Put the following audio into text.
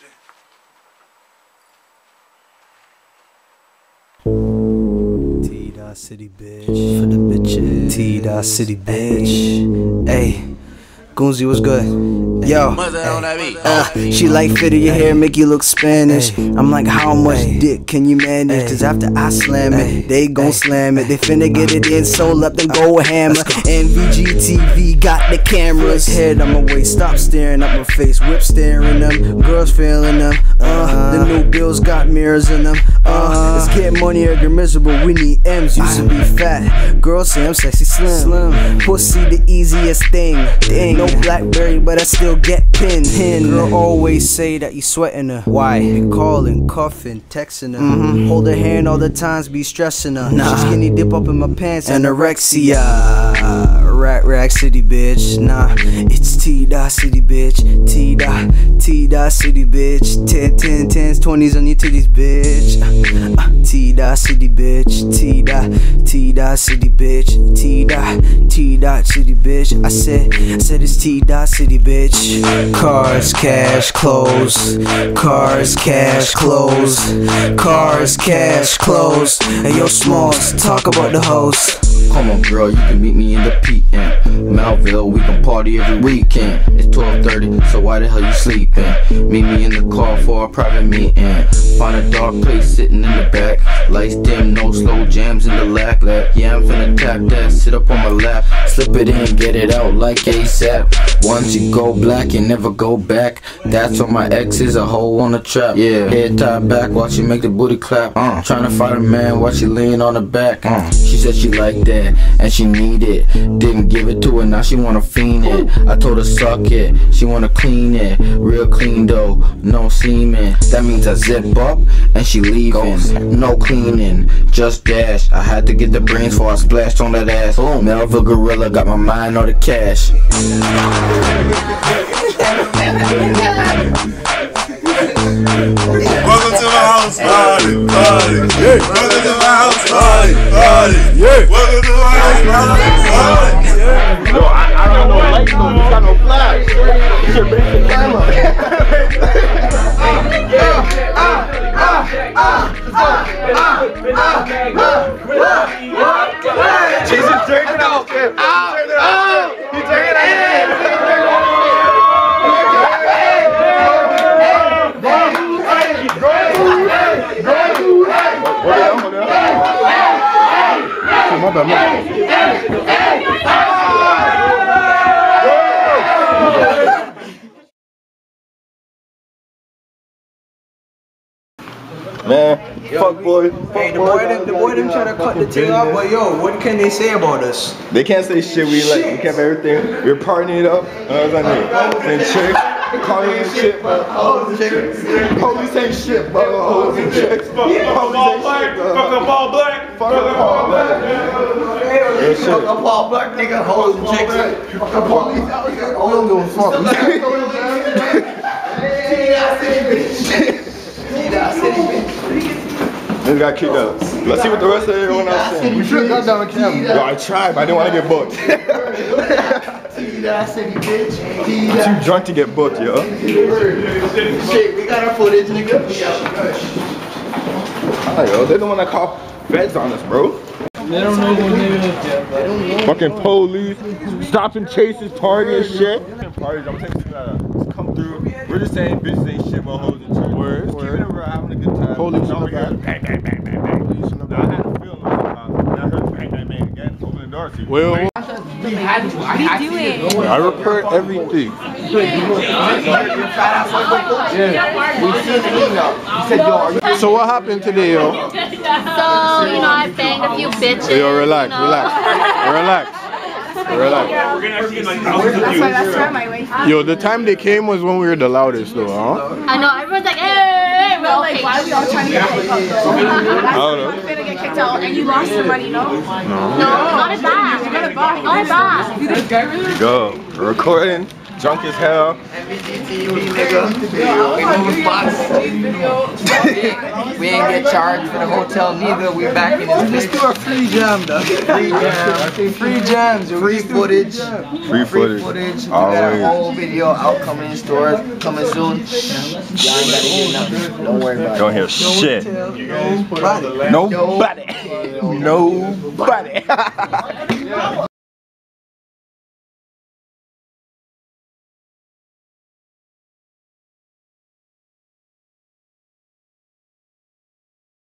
shit. T dot city bitch for the bitches. T dot city bitch. Hey, Goonsy, was good? Yo, uh, she like fitted your hair, make you look Spanish. I'm like, how much dick can you manage? Cause after I slam it, they gon' slam it. They finna get it in, so let them go hammer. MVGTV got the cameras. Head on my waist, stop staring at my face. Whip staring them, girls feeling them. Uh, the new bills got mirrors in them. Uh, let's get money or get miserable. We need M's, used to be fat. Girls say I'm sexy slim. Pussy the easiest thing. Dang, no Blackberry, but I still get pinned. Pin. Girl always say that you sweating her. Why? Be calling, cuffing, texting her. Mm-hmm. Hold her hand all the times, be stressing her. Nah. She skinny dip up in my pants, anorexia. Rat rack city bitch. Nah, it's T dot city bitch. T dot T dot city bitch. 10 10 10s 20s on your titties bitch. Uh, uh, T dot city bitch. T dot T dot city bitch. T dot T dot city bitch. I said I said it's T dot city bitch. Cars, cash, clothes. Cars, cash, clothes. Cars, cash, clothes. Hey yo, Smallz, talk about the hoes. Come on, girl, you can meet me in the PM. Melville, we can party every weekend. It's 12:30, so why the hell you sleeping? Meet me in the car for a private meeting. Find a dark place sitting in the back. Lights dim, no slow jams in the lack. Yeah, I'm finna tap that, sit up on my lap. Slip it in, get it out like ASAP. Once you go black, you never go back. That's what my ex is, a hole on the trap. Yeah, head tied back, watch you make the booty clap. Uh, trying to find a man, watch you lean on the back. Uh, she said she liked that and she need it. Didn't give it to her, now she wanna fiend it. I told her suck it, she wanna clean it. Real clean though, no semen. That means I zip up and she leaving. No cleaning, just dash. I had to get the brains before I splashed on that ass. Oh, Melville Gorilla got my mind on the cash. Jesus drinking out. Ow! He's drinking out. My bad, my bad. Man, fuck boy, fuck Hey, the boy, boy, them, the boy, them try to cut the thing off, but yo, what can they say about us? They can't say shit. We like we kept everything. We're partying it up. Uh, what's that name? Saying chicks, calling and shit, but hoes and chicks. Police ain't shit, but hoes and chicks. Police ain't shit, but Fuck up all black. fuck up all black. Real shit. Paul Black nigga, hoes and chicks. We don't give a fuck. Nigga got kicked out. Let's see what the rest of everyone else saying. You should have got down the camera. Yo, I tried, but I didn't want to get booked. Too drunk to get booked, yo. Shit, we got our footage, nigga. Ah, yo, they the one that call feds on us, bro. They don't know what nigga is yet, Fucking police, stopping chases, party and shit. Parties, I'm taking that come through. We're just saying bitches ain't shit while hoes in church. Word, just keeping it real, having a good time. Police in the back. Bang, bang, bang, bang, bang. Police in the back. I had a feeling like, uh, I heard bang, bang, bang again. Open the door to you. Well, What are you doing? I report everything. We seen the email. He said, yo, are you So what happened today, yo? So, you know, I banged a few bitches. Yo, relax, you know. relax, relax, relax. We're gonna actually get like thousands of views. That's where my way. Yo, the time they came was when we were the loudest, though, huh? I know, everyone's like, hey, hey, hey, we're like, why are we all trying to get kicked out? I don't know. We're gonna get kicked out, and you lost your money, no? No, not as bad. Not as bad. Not as bad. Go. Recording. Drunk as hell. MVGTV, nigga? We moving spots. We ain't get charged for the hotel neither. We back in this Let's do a free jam, dog. Free jam. Free jams. Free Let's footage. Free footage. footage. We got a whole video out coming in stores, coming soon. Y'all ain't gotta hear nothing. Don't worry about it. Don't hear shit. Nobody. Nobody. Nobody.